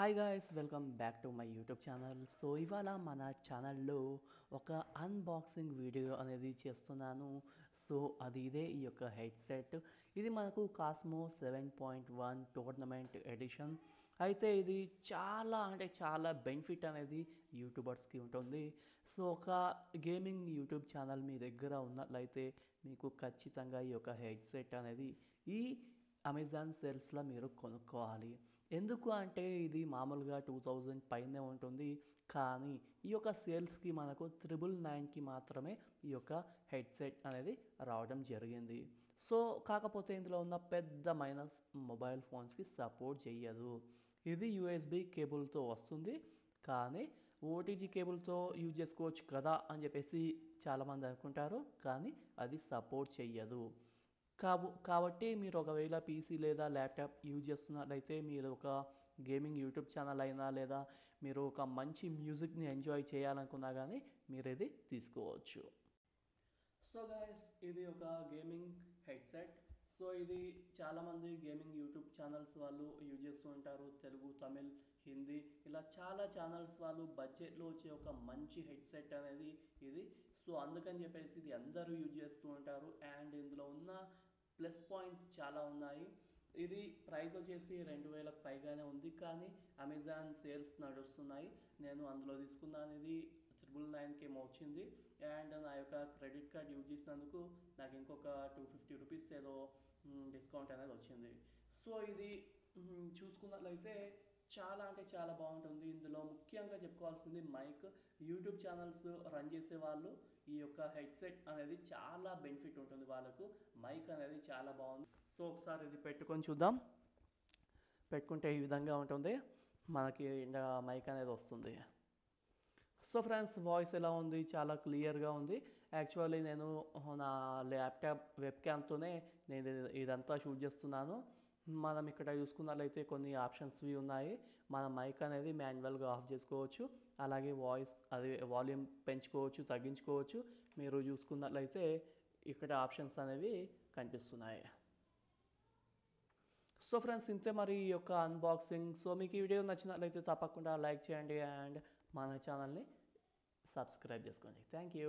Hi guys welcome back to my YouTube channel so ఇవాళ మన ఛానల్లో ఒక అన్బాక్సింగ్ వీడియో అనేది చేస్తున్నాను. సో అది ఇదే ఈ యొక్క హెడ్సెట్ ఇది మనకు Cosmo seven point one tournament edition అయితే ఇది చాలా అంటే చాలా బెనిఫిట్ అనేది యూట్యూబర్స్కి ఉంటుంది. సో ఒక గేమింగ్ యూట్యూబ్ ఛానల్ మీ దగ్గర ఉన్నట్లయితే మీకు ఖచ్చితంగా ఈ యొక్క హెడ్సెట్ అనేది ఈ అమెజాన్ సేల్స్లో మీరు కొనుక్కోవాలి. ఎందుకు అంటే ఇది మామూలుగా టూ థౌజండ్ పైనే ఉంటుంది. కానీ ఈ యొక్క సేల్స్కి మనకు త్రిబుల్ నైన్కి మాత్రమే ఈ యొక్క హెడ్సెట్ అనేది రావడం జరిగింది. సో కాకపోతే ఇందులో ఉన్న పెద్ద మైనస్ మొబైల్ ఫోన్స్కి సపోర్ట్ చేయదు ఇది యూఎస్బి కేబుల్తో వస్తుంది. కానీ ఓటీజీ కేబుల్తో యూజ్ చేసుకోవచ్చు కదా అని చెప్పేసి చాలామంది అనుకుంటారు. కానీ అది సపోర్ట్ చెయ్యదు. కాబు కాబట్టి మీరు ఒకవేళ పీసీ లేదా ల్యాప్టాప్ యూజ్ చేస్తున్నట్లయితే మీరు ఒక గేమింగ్ యూట్యూబ్ ఛానల్ అయినా లేదా మీరు ఒక మంచి మ్యూజిక్ని ఎంజాయ్ చేయాలనుకున్నా కానీ మీరు ఇది తీసుకోవచ్చు. సో గాయస్ ఇది ఒక గేమింగ్ హెడ్సెట్ సో ఇది చాలామంది గేమింగ్ యూట్యూబ్ ఛానల్స్ వాళ్ళు యూజ్ చేస్తూ ఉంటారు. తెలుగు తమిళ్ హిందీ ఇలా చాలా ఛానల్స్ వాళ్ళు బడ్జెట్లో వచ్చే ఒక మంచి హెడ్సెట్ అనేది ఇది. సో అందుకని చెప్పేసి ఇది అందరూ యూజ్ చేస్తూ ఉంటారు. అండ్ ఇందులో ఉన్న ప్లస్ పాయింట్స్ చాలా ఉన్నాయి. ఇది ప్రైస్ వచ్చేసి రెండు వేలకు పైగానే ఉంది. కానీ అమెజాన్ సేల్స్ నడుస్తున్నాయి. నేను అందులో తీసుకున్నాను. ఇది త్రిబుల్ నైన్కి ఏమో వచ్చింది అండ్ నా యొక్క క్రెడిట్ కార్డ్ యూజ్ చేసినందుకు నాకు ఇంకొక టూ ఫిఫ్టీ రూపీస్ ఏదో డిస్కౌంట్ అనేది వచ్చింది. సో ఇది చూసుకున్నట్లయితే చాలా అంటే చాలా బాగుంటుంది. ఇందులో ముఖ్యంగా చెప్పుకోవాల్సింది మైక్. యూట్యూబ్ ఛానల్స్ రన్ చేసే వాళ్ళు ఈ యొక్క హెడ్సెట్ అనేది చాలా బెనిఫిట్ ఉంటుంది వాళ్ళకు. మైక్ అనేది చాలా బాగుంది. సో ఒకసారి ఇది పెట్టుకొని చూద్దాం. పెట్టుకుంటే ఈ విధంగా ఉంటుంది. మనకి మైక్ అనేది వస్తుంది. సో ఫ్రెండ్స్ వాయిస్ ఎలా ఉంది? చాలా క్లియర్గా ఉంది. యాక్చువల్లీ నేను నా ల్యాప్టాప్ వెబ్ క్యామ్తోనే నేను ఇదంతా షూట్ చేస్తున్నాను. మనం ఇక్కడ చూసుకున్నట్లయితే కొన్ని ఆప్షన్స్వి ఉన్నాయి. మన మైక్ అనేది మాన్యువల్గా ఆఫ్ చేసుకోవచ్చు. అలాగే వాయిస్ అది వాల్యూమ్ పెంచుకోవచ్చు తగ్గించుకోవచ్చు. మీరు చూసుకున్నట్లయితే ఇక్కడ ఆప్షన్స్ అనేవి కనిపిస్తున్నాయి. సో ఫ్రెండ్స్ ఇంతే మరి ఈ యొక్క అన్బాక్సింగ్ సో మీకు ఈ వీడియో నచ్చినట్లయితే తప్పకుండా లైక్ చేయండి అండ్ మన ఛానల్ని సబ్స్క్రైబ్ చేసుకోండి. Thank you